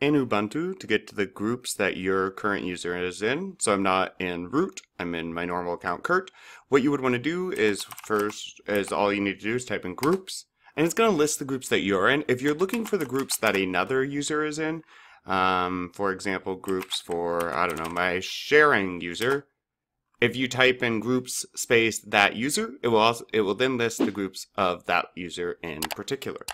in Ubuntu to get to the groups that your current user is in. So I'm not in root, I'm in my normal account Kurt. What you would want to do is first, is all you need to do is type in groups, and it's going to list the groups that you're in. If you're looking for the groups that another user is in, um, for example, groups for, I don't know, my sharing user, if you type in groups space that user, it will also, it will then list the groups of that user in particular.